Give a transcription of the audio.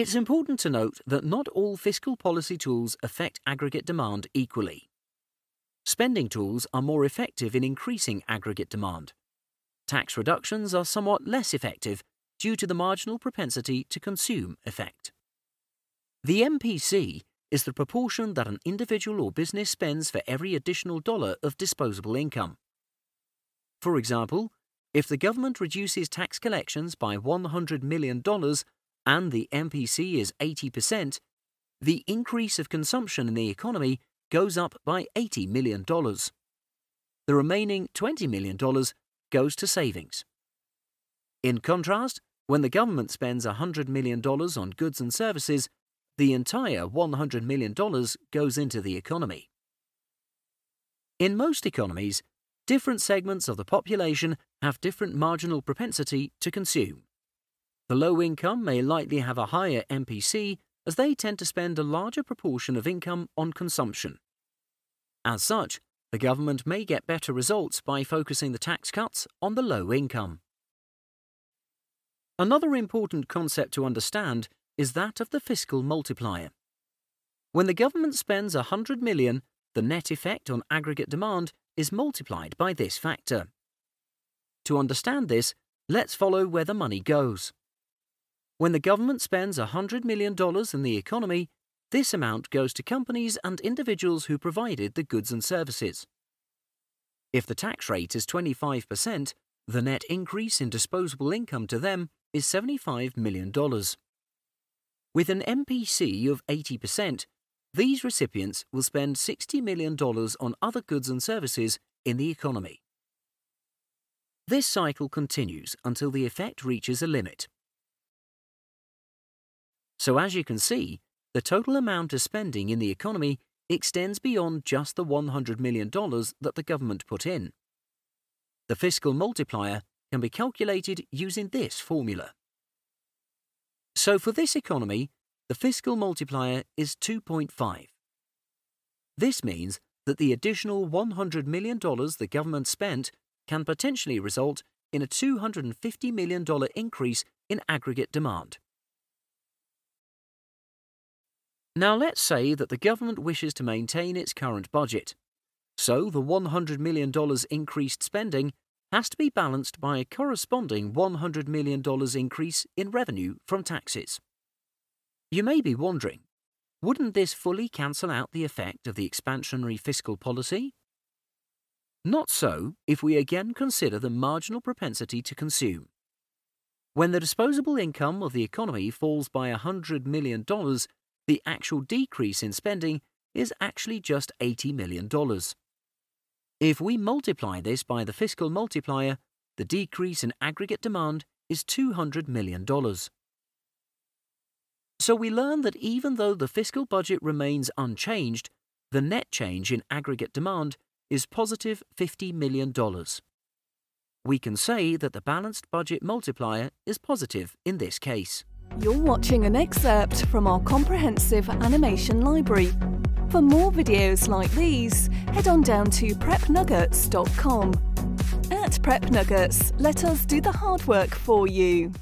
It's important to note that not all fiscal policy tools affect aggregate demand equally. Spending tools are more effective in increasing aggregate demand. Tax reductions are somewhat less effective due to the marginal propensity to consume effect. The MPC is the proportion that an individual or business spends for every additional dollar of disposable income. For example, if the government reduces tax collections by $100 million and the MPC is 80%, the increase of consumption in the economy goes up by $80 million. The remaining $20 million goes to savings. In contrast, when the government spends $100 million on goods and services, the entire $100 million goes into the economy. In most economies, different segments of the population have different marginal propensity to consume. The low income may likely have a higher MPC as they tend to spend a larger proportion of income on consumption. As such, the government may get better results by focusing the tax cuts on the low income. Another important concept to understand is that of the fiscal multiplier. When the government spends 100 million, the net effect on aggregate demand is multiplied by this factor. To understand this, let's follow where the money goes. When the government spends $100 million in the economy, this amount goes to companies and individuals who provided the goods and services. If the tax rate is 25%, the net increase in disposable income to them is $75 million. With an MPC of 80%, these recipients will spend $60 million on other goods and services in the economy. This cycle continues until the effect reaches a limit. So as you can see, the total amount of spending in the economy extends beyond just the $100 million that the government put in. The fiscal multiplier can be calculated using this formula. So for this economy, the fiscal multiplier is 2.5. This means that the additional $100 million the government spent can potentially result in a $250 million increase in aggregate demand. Now let's say that the government wishes to maintain its current budget. So the $100 million increased spending has to be balanced by a corresponding $100 million increase in revenue from taxes. You may be wondering, wouldn't this fully cancel out the effect of the expansionary fiscal policy? Not so if we again consider the marginal propensity to consume. When the disposable income of the economy falls by $100 million, the actual decrease in spending is actually just $80 million. If we multiply this by the fiscal multiplier, the decrease in aggregate demand is $200 million. So we learn that even though the fiscal budget remains unchanged, the net change in aggregate demand is positive $50 million. We can say that the balanced budget multiplier is positive in this case. You're watching an excerpt from our comprehensive animation library. For more videos like these, head on down to prepnuggets.com. At Prep Nuggets, let us do the hard work for you.